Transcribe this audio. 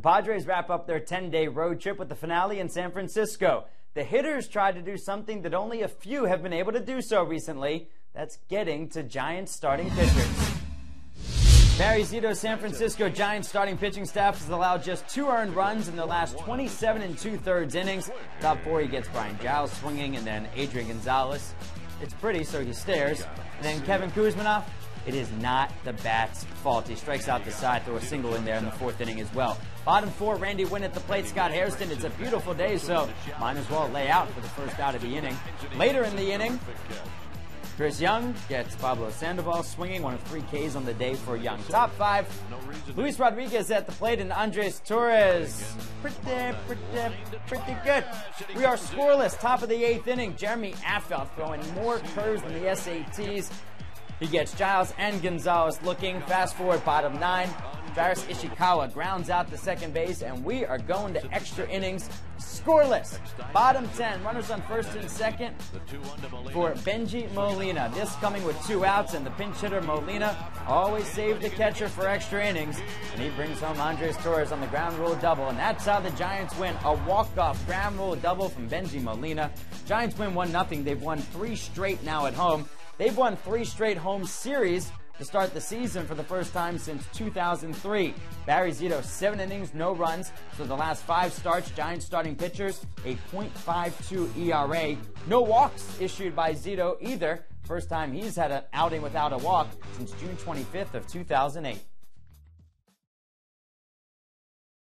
The Padres wrap up their 10 day road trip with the finale in San Francisco. The hitters tried to do something that only a few have been able to do so recently. That's getting to Giants starting pitchers. Barry Zito's San Francisco Giants starting pitching staff has allowed just two earned runs in the last 27 and two thirds innings. Top four, he gets Brian Giles swinging and then Adrian Gonzalez. It's pretty, so he stares. And then Kevin Kouzmanoff, it is not the bat's fault. He strikes out the side, throw a single in there in the fourth inning as well. Bottom four, Randy Winn at the plate, Scott Hairston. It's a beautiful day, so might as well lay out for the first out of the inning. Later in the inning, Chris Young gets Pablo Sandoval swinging, one of three Ks on the day for Young. Top five, Luis Rodriguez at the plate and Andres Torres. Pretty, pretty, pretty good. We are scoreless, top of the eighth inning. Jeremy Affeldt throwing more curves than the SATs. He gets Giles and Gonzalez looking. Fast forward, bottom nine. Travis Ishikawa grounds out to second base, and we are going to extra innings scoreless. Bottom 10, runners on first and second for Bengie Molina. This coming with two outs, and the pinch hitter Molina always saved the catcher for extra innings, and he brings home Andres Torres on the ground rule double, and that's how the Giants win. A walk-off ground rule double from Bengie Molina. Giants win 1-0. They've won three straight now at home. They've won three straight home series to start the season for the first time since 2003. Barry Zito, seven innings, no runs. So the last five starts, Giants starting pitchers, a .52 ERA. No walks issued by Zito either. First time he's had an outing without a walk since June 25th of 2008.